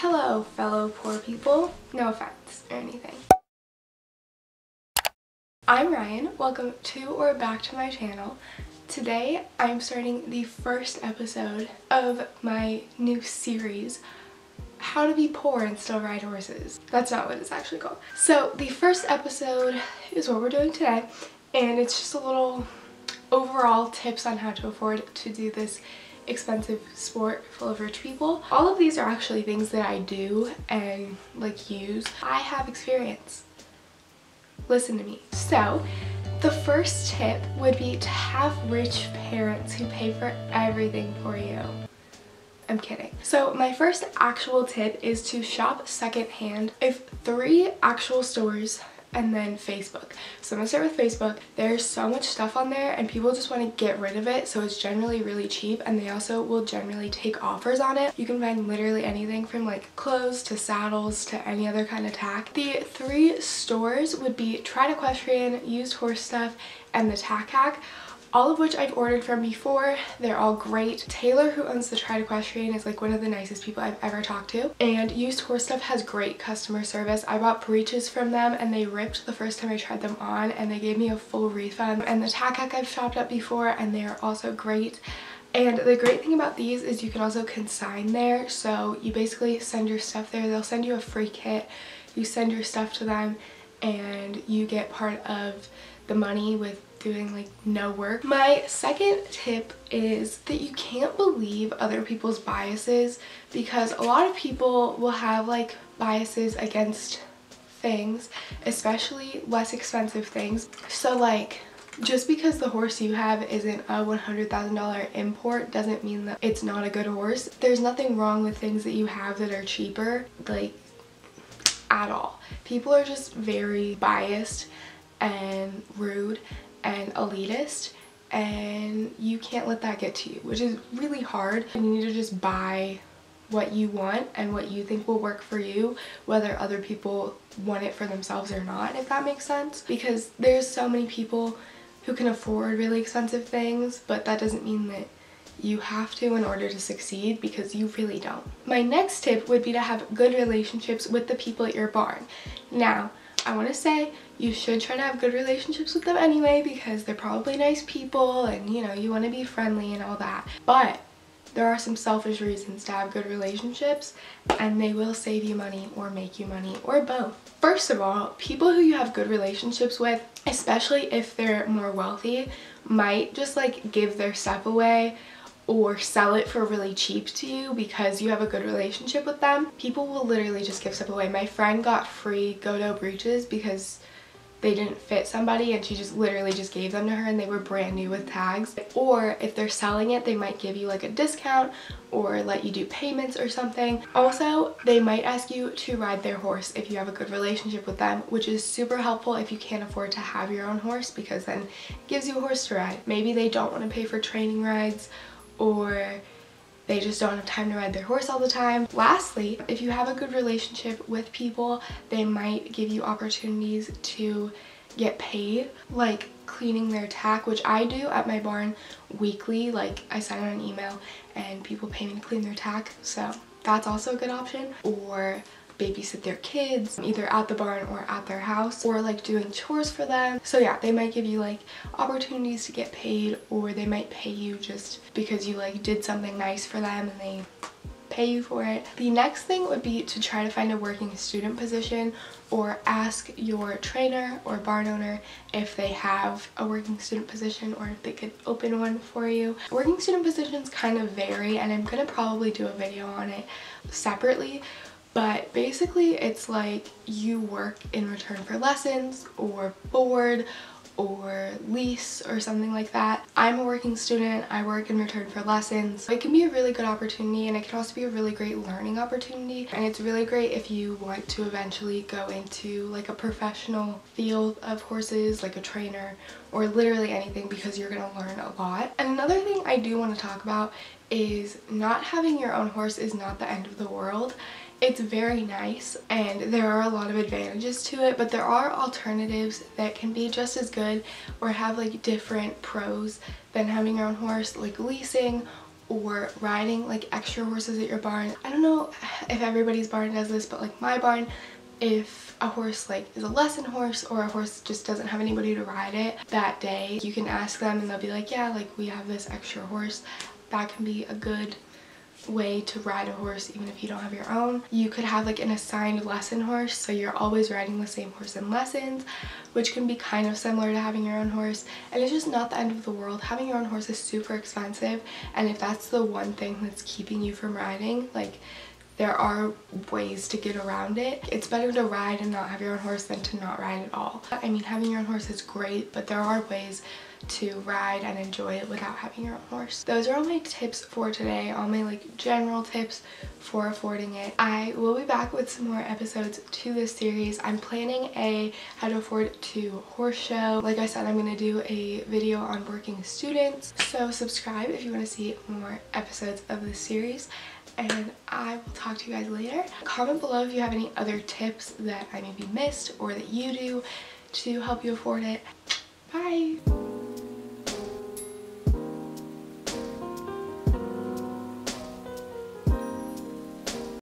Hello, fellow poor people. No offense or anything. I'm Ryan. Welcome to or back to my channel. Today I'm starting the first episode of my new series, How to Be Poor and Still Ride Horses. That's not what it's actually called. So the first episode is what we're doing today and it's just a little overall tips on how to afford to do this expensive sport full of rich people. All of these are actually things that I do and like use. I have experience. Listen to me. So the first tip would be to have rich parents who pay for everything for you. I'm kidding. So my first actual tip is to shop secondhand. If three actual stores and then Facebook. So I'm gonna start with Facebook. There's so much stuff on there and people just want to get rid of it so it's generally really cheap and they also will generally take offers on it. You can find literally anything from like clothes to saddles to any other kind of tack. The three stores would be Tried Equestrian, Used Horse Stuff, and the Tack Hack all of which I've ordered from before. They're all great. Taylor, who owns the Tried Equestrian, is like one of the nicest people I've ever talked to. And Used Horse Stuff has great customer service. I bought breeches from them and they ripped the first time I tried them on and they gave me a full refund. And the Tack Hack I've shopped at before and they are also great. And the great thing about these is you can also consign there. So you basically send your stuff there. They'll send you a free kit. You send your stuff to them and you get part of the money with doing like no work. My second tip is that you can't believe other people's biases because a lot of people will have like biases against things, especially less expensive things. So like just because the horse you have isn't a $100,000 import doesn't mean that it's not a good horse. There's nothing wrong with things that you have that are cheaper, like at all. People are just very biased and rude and elitist and you can't let that get to you which is really hard you need to just buy what you want and what you think will work for you whether other people want it for themselves or not if that makes sense because there's so many people who can afford really expensive things but that doesn't mean that you have to in order to succeed because you really don't. My next tip would be to have good relationships with the people at your barn. Now, I want to say you should try to have good relationships with them anyway because they're probably nice people and you know you want to be friendly and all that but there are some selfish reasons to have good relationships and they will save you money or make you money or both. First of all, people who you have good relationships with, especially if they're more wealthy, might just like give their stuff away or sell it for really cheap to you because you have a good relationship with them. People will literally just give stuff away. My friend got free Ghodho breeches because they didn't fit somebody and she just literally just gave them to her and they were brand new with tags or if they're selling it they might give you like a discount or let you do payments or something also they might ask you to ride their horse if you have a good relationship with them which is super helpful if you can't afford to have your own horse because then it gives you a horse to ride maybe they don't want to pay for training rides or they just don't have time to ride their horse all the time. Lastly, if you have a good relationship with people, they might give you opportunities to get paid, like cleaning their tack, which I do at my barn weekly. Like I send out an email and people pay me to clean their tack, so that's also a good option. Or babysit their kids um, either at the barn or at their house or like doing chores for them. So yeah, they might give you like opportunities to get paid or they might pay you just because you like did something nice for them and they pay you for it. The next thing would be to try to find a working student position or ask your trainer or barn owner if they have a working student position or if they could open one for you. Working student positions kind of vary and I'm going to probably do a video on it separately but basically it's like you work in return for lessons or board or lease or something like that. I'm a working student, I work in return for lessons. It can be a really good opportunity and it can also be a really great learning opportunity and it's really great if you want to eventually go into like a professional field of horses like a trainer or literally anything because you're to learn a lot. And another thing I do want to talk about is not having your own horse is not the end of the world it's very nice and there are a lot of advantages to it but there are alternatives that can be just as good or have like different pros than having your own horse like leasing or riding like extra horses at your barn. I don't know if everybody's barn does this, but like my barn, if a horse like is a lesson horse or a horse just doesn't have anybody to ride it that day, you can ask them and they'll be like, yeah, like we have this extra horse. That can be a good way to ride a horse even if you don't have your own. You could have like an assigned lesson horse so you're always riding the same horse in lessons which can be kind of similar to having your own horse and it's just not the end of the world. Having your own horse is super expensive and if that's the one thing that's keeping you from riding like there are ways to get around it. It's better to ride and not have your own horse than to not ride at all. I mean having your own horse is great but there are ways to ride and enjoy it without having your own horse. Those are all my tips for today, all my like general tips for affording it. I will be back with some more episodes to this series. I'm planning a how to afford to horse show. Like I said, I'm going to do a video on working students. So subscribe if you want to see more episodes of this series and I will talk to you guys later. Comment below if you have any other tips that I maybe missed or that you do to help you afford it. Bye!